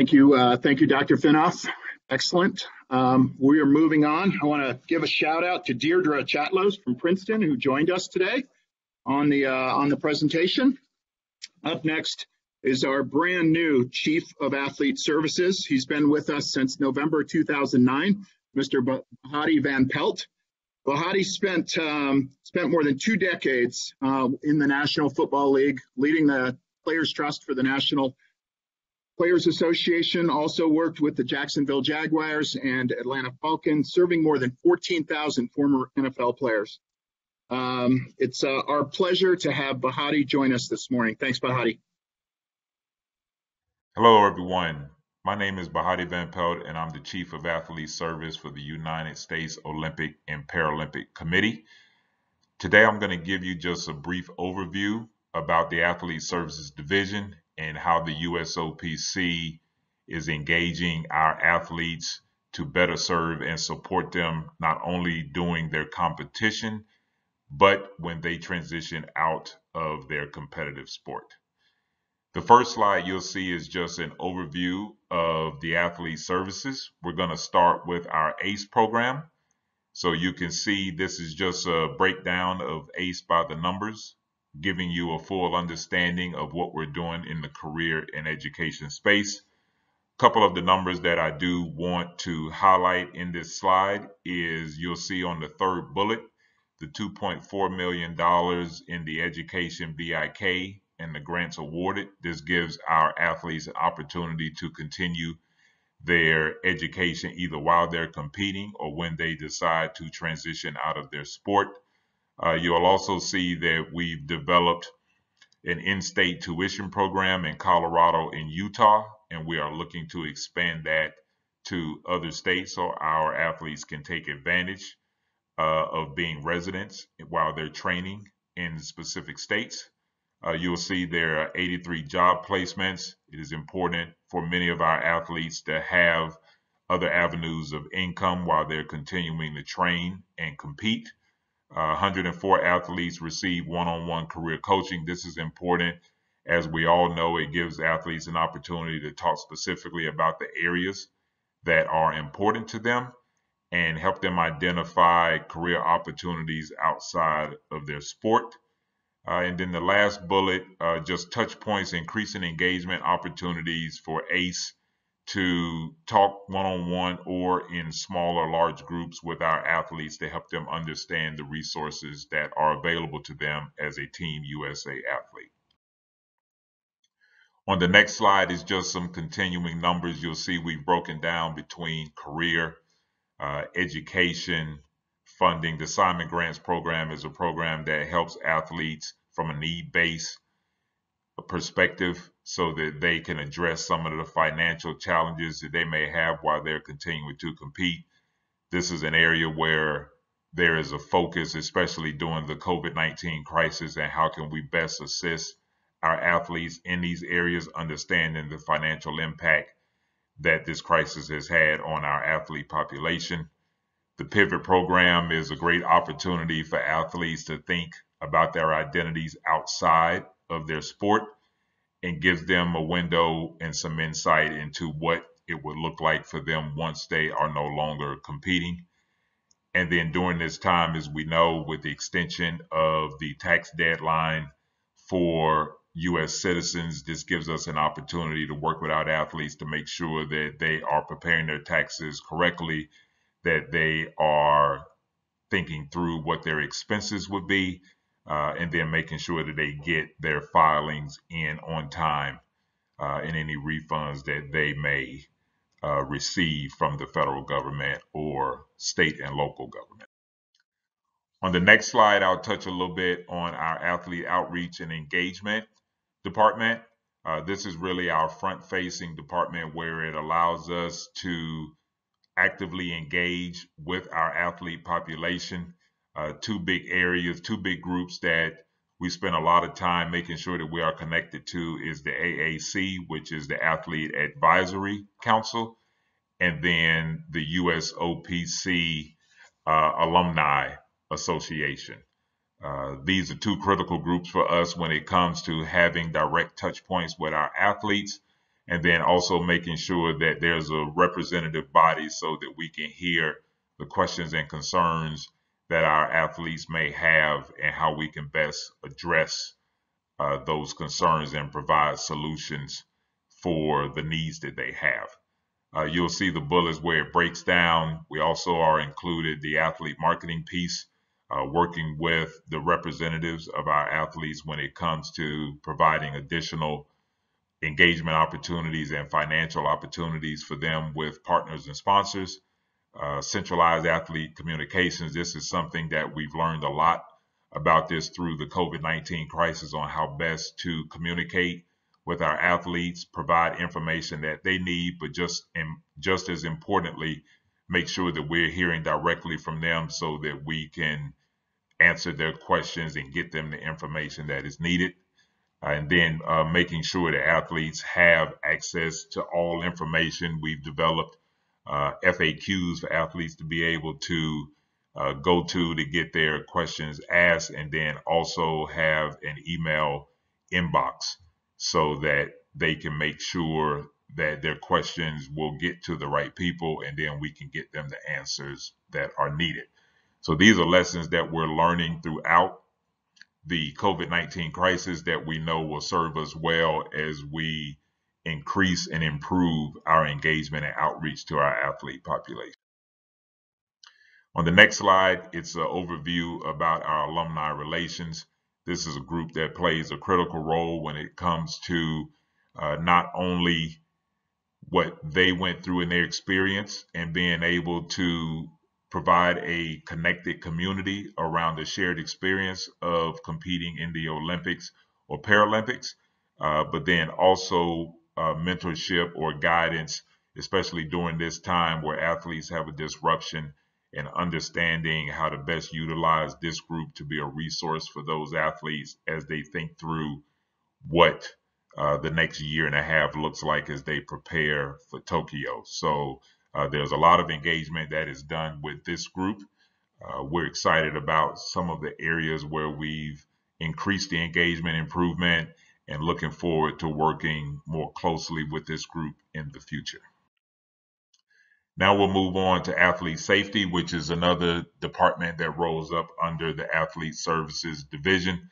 Thank you, uh, thank you, Dr. Finoff. Excellent. Um, we are moving on. I want to give a shout out to Deirdre Chatlos from Princeton who joined us today on the uh, on the presentation. Up next is our brand new Chief of Athlete Services. He's been with us since November 2009, Mr. Bahati Van Pelt. Bahati spent um, spent more than two decades uh, in the National Football League, leading the Players Trust for the National Players Association. Also worked with the Jacksonville Jaguars and Atlanta Falcons, serving more than 14,000 former NFL players. Um, it's uh, our pleasure to have Bahati join us this morning. Thanks, Bahati. Hello, everyone. My name is Bahati Van Pelt, and I'm the Chief of Athlete Service for the United States Olympic and Paralympic Committee. Today, I'm going to give you just a brief overview about the Athlete Services Division and how the USOPC is engaging our athletes to better serve and support them not only during their competition, but when they transition out of their competitive sport. The first slide you'll see is just an overview of the athlete services. We're going to start with our ACE program. So you can see this is just a breakdown of ACE by the numbers, giving you a full understanding of what we're doing in the career and education space. A couple of the numbers that I do want to highlight in this slide is you'll see on the third bullet, the $2.4 million in the education BIK and the grants awarded. This gives our athletes an opportunity to continue their education either while they're competing or when they decide to transition out of their sport. Uh, you'll also see that we've developed an in-state tuition program in Colorado and Utah, and we are looking to expand that to other states so our athletes can take advantage uh, of being residents while they're training in specific states. Uh, you'll see there are 83 job placements. It is important for many of our athletes to have other avenues of income while they're continuing to train and compete. Uh, 104 athletes receive one-on-one career coaching. This is important. As we all know, it gives athletes an opportunity to talk specifically about the areas that are important to them and help them identify career opportunities outside of their sport. Uh, and then the last bullet, uh, just touch points, increasing engagement opportunities for ACE to talk one-on-one or in small or large groups with our athletes to help them understand the resources that are available to them as a Team USA athlete. On the next slide is just some continuing numbers. You'll see we've broken down between career, uh, education, funding. The Simon Grants program is a program that helps athletes from a need-based perspective so that they can address some of the financial challenges that they may have while they're continuing to compete. This is an area where there is a focus, especially during the COVID-19 crisis, and how can we best assist our athletes in these areas, understanding the financial impact that this crisis has had on our athlete population. The Pivot program is a great opportunity for athletes to think about their identities outside of their sport and gives them a window and some insight into what it would look like for them once they are no longer competing. And then during this time, as we know, with the extension of the tax deadline for U.S. citizens, this gives us an opportunity to work with our athletes to make sure that they are preparing their taxes correctly that they are thinking through what their expenses would be, uh, and then making sure that they get their filings in on time uh, and any refunds that they may uh, receive from the federal government or state and local government. On the next slide, I'll touch a little bit on our athlete outreach and engagement department. Uh, this is really our front facing department where it allows us to actively engage with our athlete population. Uh, two big areas, two big groups that we spend a lot of time making sure that we are connected to is the AAC, which is the Athlete Advisory Council, and then the USOPC uh, Alumni Association. Uh, these are two critical groups for us when it comes to having direct touch points with our athletes and then also making sure that there's a representative body so that we can hear the questions and concerns that our athletes may have and how we can best address uh, those concerns and provide solutions for the needs that they have. Uh, you'll see the bullets where it breaks down. We also are included the athlete marketing piece, uh, working with the representatives of our athletes when it comes to providing additional engagement opportunities and financial opportunities for them with partners and sponsors. Uh, centralized athlete communications. This is something that we've learned a lot about this through the COVID 19 crisis on how best to communicate with our athletes, provide information that they need, but just and just as importantly, make sure that we're hearing directly from them so that we can answer their questions and get them the information that is needed. and then uh, making sure that athletes have access to all information. We've developed uh, FAQs for athletes to be able to uh, go to to get their questions asked, and then also have an email inbox so that they can make sure that their questions will get to the right people and then we can get them the answers that are needed. So these are lessons that we're learning throughout the COVID 19 crisis that we know will serve us well as we increase and improve our engagement and outreach to our athlete population. On the next slide, it's an overview about our alumni relations. This is a group that plays a critical role when it comes to uh, not only what they went through in their experience and being able to provide a connected community around the shared experience of competing in the Olympics or Paralympics, uh, but then also uh, mentorship or guidance, especially during this time where athletes have a disruption and understanding how to best utilize this group to be a resource for those athletes as they think through what uh, the next year and a half looks like as they prepare for Tokyo. So uh, there's a lot of engagement that is done with this group. Uh, we're excited about some of the areas where we've increased the engagement improvement and looking forward to working more closely with this group in the future. Now we'll move on to athlete safety, which is another department that rolls up under the athlete services division.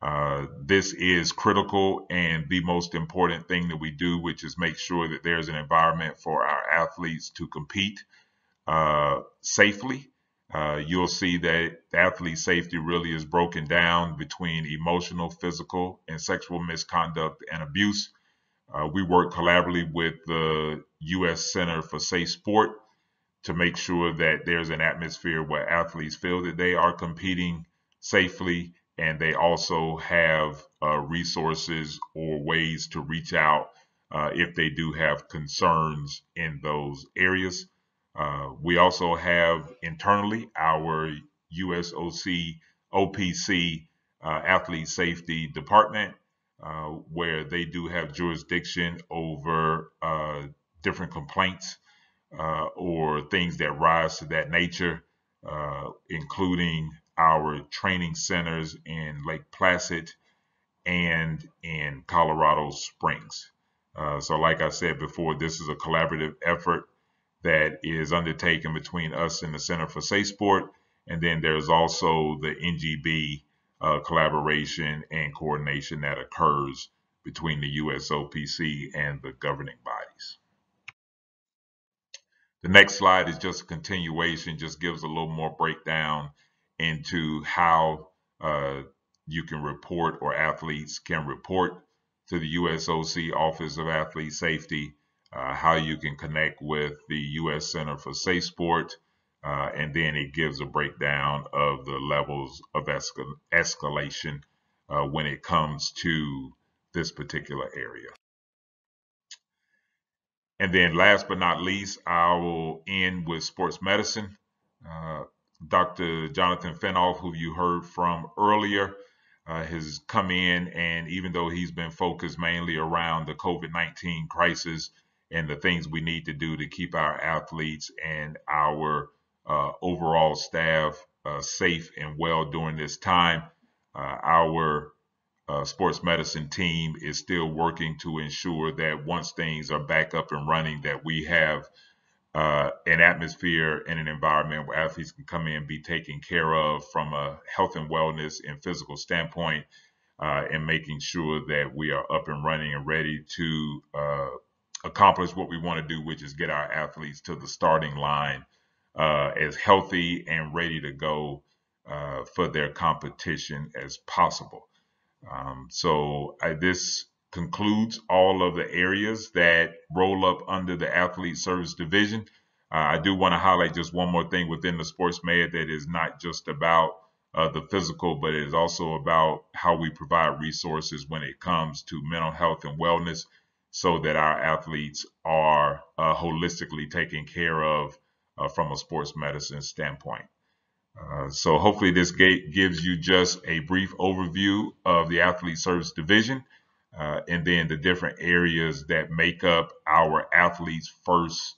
Uh, this is critical and the most important thing that we do, which is make sure that there's an environment for our athletes to compete uh, safely. Uh, you'll see that athlete safety really is broken down between emotional, physical, and sexual misconduct and abuse. Uh, we work collaboratively with the U.S. Center for Safe Sport to make sure that there's an atmosphere where athletes feel that they are competing safely and they also have uh, resources or ways to reach out uh, if they do have concerns in those areas. Uh, we also have internally our USOC OPC uh, athlete safety department uh, where they do have jurisdiction over uh, different complaints uh, or things that rise to that nature, including our training centers in Lake Placid and in Colorado Springs. So, like I said before, this is a collaborative effort that is undertaken between us and the Center for Safe Sport. And then there's also the NGB uh, collaboration and coordination that occurs between the USOPC and the governing bodies. The next slide is just a continuation, just gives a little more breakdown into how uh, you can report or athletes can report to the USOC Office of Athlete Safety, uh, how you can connect with the U.S. Center for Safe Sport, uh, and then it gives a breakdown of the levels of escal escalation uh, when it comes to this particular area. And then last but not least, I will end with sports medicine. Uh, Dr. Jonathan Finoff, who you heard from earlier, uh, has come in, and even though he's been focused mainly around the COVID 19 crisis and the things we need to do to keep our athletes and our uh, overall staff uh, safe and well during this time. Uh, our uh, sports medicine team is still working to ensure that once things are back up and running, that we have uh, an atmosphere and an environment where athletes can come in, and be taken care of from a health and wellness and physical standpoint, uh, and making sure that we are up and running and ready to accomplish what we want to do, which is get our athletes to the starting line uh, as healthy and ready to go uh, for their competition as possible. Um, so I, this concludes all of the areas that roll up under the athlete service division. Uh, I do want to highlight just one more thing within the sports med that is not just about uh, the physical, but it is also about how we provide resources when it comes to mental health and wellness so that our athletes are uh, holistically taken care of uh, from a sports medicine standpoint. Uh, so hopefully this gives you just a brief overview of the athlete service division uh, and then the different areas that make up our athletes first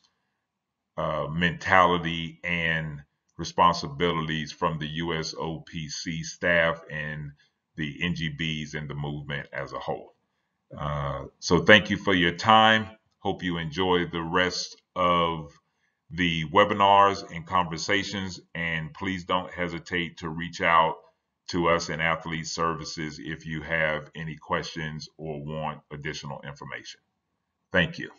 uh, mentality and responsibilities from the USOPC staff and the NGBs and the movement as a whole. Uh, so thank you for your time. Hope you enjoy the rest of the webinars and conversations. And please don't hesitate to reach out to us in Athlete Services if you have any questions or want additional information. Thank you.